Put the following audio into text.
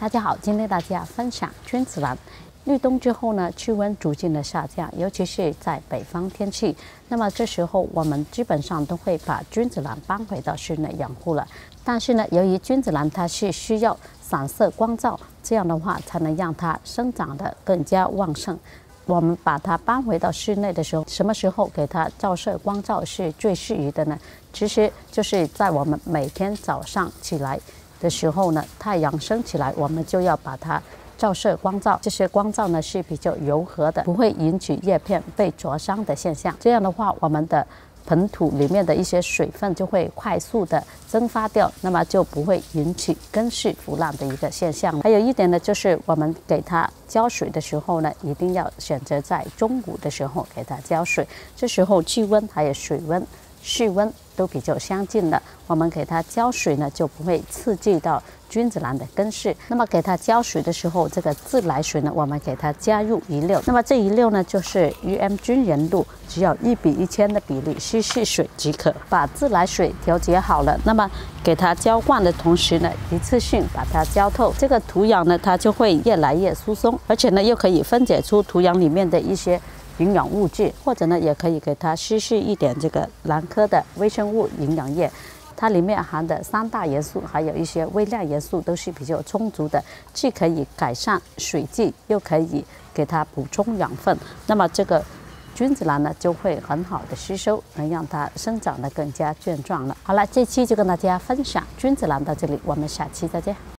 大家好，今天大家分享君子兰。入冬之后呢，气温逐渐的下降，尤其是在北方天气。那么这时候我们基本上都会把君子兰搬回到室内养护了。但是呢，由于君子兰它是需要散射光照，这样的话才能让它生长的更加旺盛。我们把它搬回到室内的时候，什么时候给它照射光照是最适宜的呢？其实就是在我们每天早上起来。的时候呢，太阳升起来，我们就要把它照射光照。这些光照呢是比较柔和的，不会引起叶片被灼伤的现象。这样的话，我们的盆土里面的一些水分就会快速的蒸发掉，那么就不会引起根系腐烂的一个现象。还有一点呢，就是我们给它浇水的时候呢，一定要选择在中午的时候给它浇水，这时候气温还有水温。室温都比较相近的，我们给它浇水呢，就不会刺激到君子兰的根系。那么给它浇水的时候，这个自来水呢，我们给它加入一六。那么这一六呢，就是 UM 均盐度，只要一比一千的比例稀释水即可。把自来水调节好了，那么给它浇灌的同时呢，一次性把它浇透，这个土壤呢，它就会越来越疏松，而且呢，又可以分解出土壤里面的一些。营养物质，或者呢，也可以给它稀释一点这个兰科的微生物营养液，它里面含的三大元素，还有一些微量元素都是比较充足的，既可以改善水质，又可以给它补充养分。那么这个君子兰呢，就会很好的吸收，能让它生长得更加健壮了。好了，这期就跟大家分享君子兰到这里，我们下期再见。